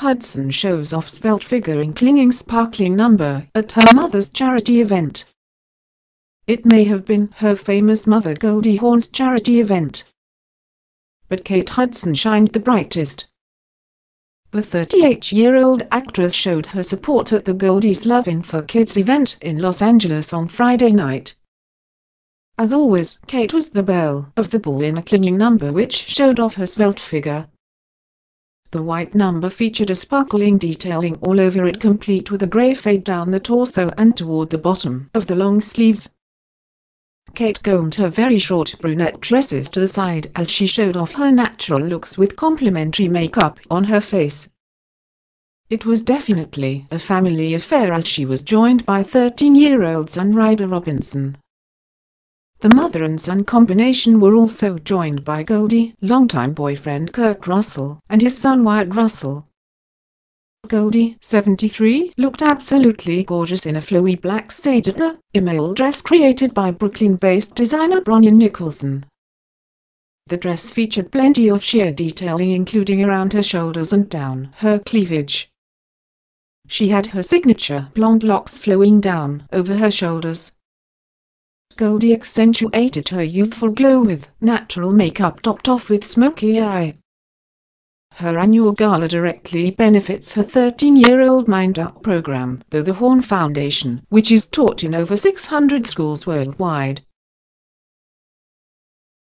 Hudson shows off svelte figure in clinging sparkling number at her mother's charity event. It may have been her famous mother Goldie Hawn's charity event. But Kate Hudson shined the brightest. The 38-year-old actress showed her support at the Goldie's Love In for Kids event in Los Angeles on Friday night. As always, Kate was the belle of the ball in a clinging number which showed off her svelte figure. The white number featured a sparkling detailing all over it complete with a grey fade down the torso and toward the bottom of the long sleeves. Kate combed her very short brunette tresses to the side as she showed off her natural looks with complimentary makeup on her face. It was definitely a family affair as she was joined by 13-year-old son Ryder Robinson. The mother and son combination were also joined by Goldie, longtime boyfriend Kurt Russell, and his son Wyatt Russell. Goldie, 73, looked absolutely gorgeous in a flowy black Seidner, email dress created by Brooklyn-based designer Bronwyn Nicholson. The dress featured plenty of sheer detailing including around her shoulders and down her cleavage. She had her signature blonde locks flowing down over her shoulders. Goldie accentuated her youthful glow with natural makeup topped off with smoky eye. Her annual gala directly benefits her 13-year-old MindUP program, though the Hawn Foundation, which is taught in over 600 schools worldwide,